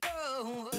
go.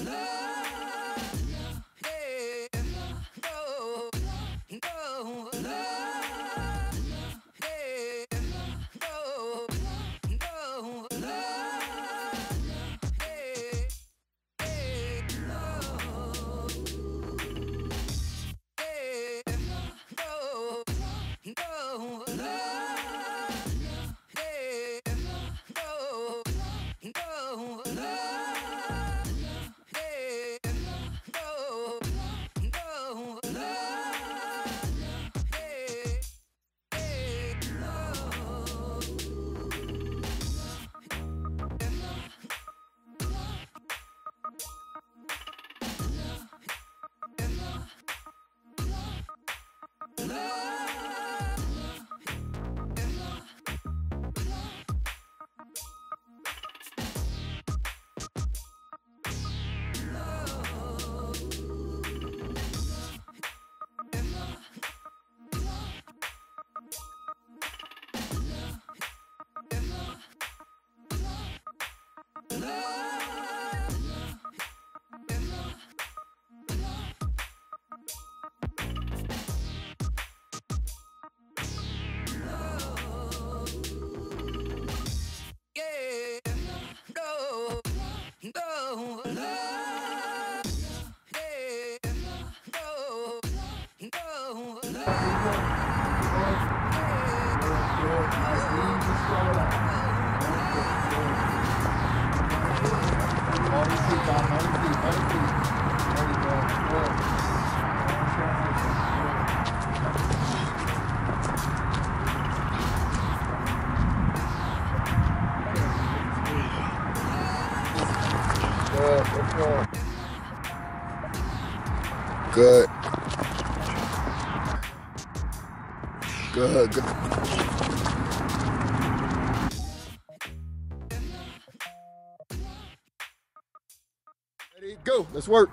love. Good. Good, good. Ready, go. Let's work.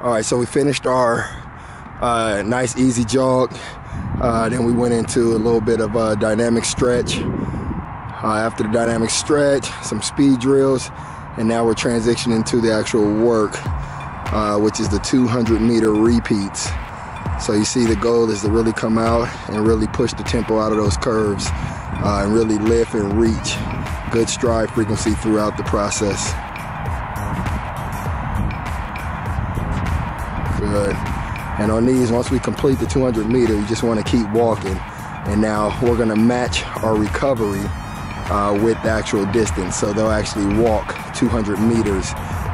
All right, so we finished our uh, nice easy jog. Uh, then we went into a little bit of a dynamic stretch. Uh, after the dynamic stretch, some speed drills, and now we're transitioning to the actual work, uh, which is the 200 meter repeats. So you see the goal is to really come out and really push the tempo out of those curves uh, and really lift and reach good stride frequency throughout the process. Good. And on these, once we complete the 200 meter, you just want to keep walking. And now we're going to match our recovery uh, with the actual distance. So they'll actually walk 200 meters,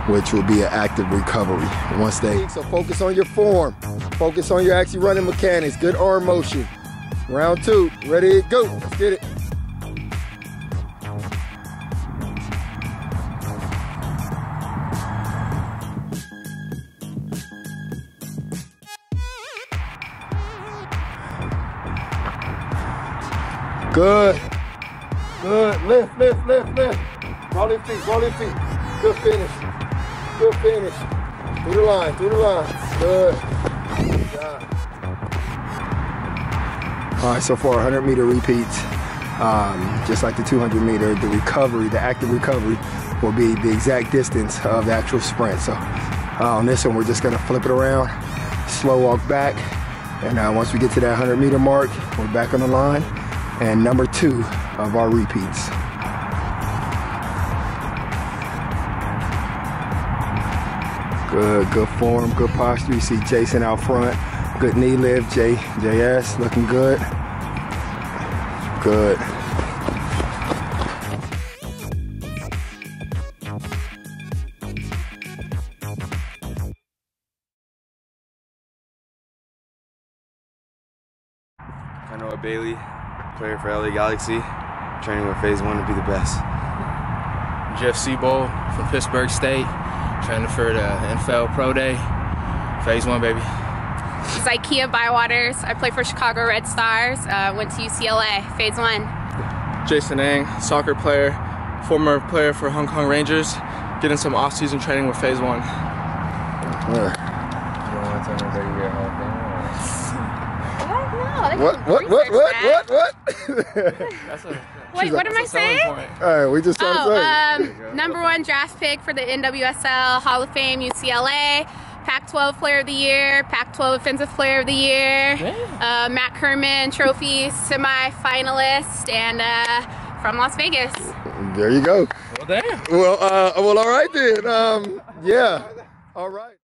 which will be an active recovery once they. So focus on your form. Focus on your actually running mechanics. Good arm motion. Round two. Ready, go. Let's get it. Good. Good. Lift, lift, lift, lift. Roll your feet, roll your feet. Good finish. Good finish. Through the line, through the line. Good. All right, so for 100 meter repeats, um, just like the 200 meter, the recovery, the active recovery, will be the exact distance of the actual sprint. So uh, on this one, we're just gonna flip it around, slow walk back, and uh, once we get to that 100 meter mark, we're back on the line, and number two of our repeats. Good, good form, good posture. You see Jason out front. Good knee lift, J, JS looking good. Good. Noah Bailey, player for LA Galaxy, training with Phase One to be the best. Jeff Sebo from Pittsburg State, training for the NFL Pro Day, Phase One, baby. Zakiya Bywaters. I play for Chicago Red Stars. Uh, went to UCLA, Phase One. Jason Ang, soccer player, former player for Hong Kong Rangers, getting some off-season training with Phase One. What? Like What? to What? What? research What? that. What? What? That's a, Wait, what am I that's a selling saying? point. All right, we just trying Oh, to um, number one draft pick for the NWSL Hall of Fame, UCLA. Pac-12 Player of the Year, Pac-12 Offensive Player of the Year, uh, MAC Hermann Trophy semi-finalist, and uh, from Las Vegas. there you go. Well, damn. Well, uh, well, all right then. Um, yeah. All right.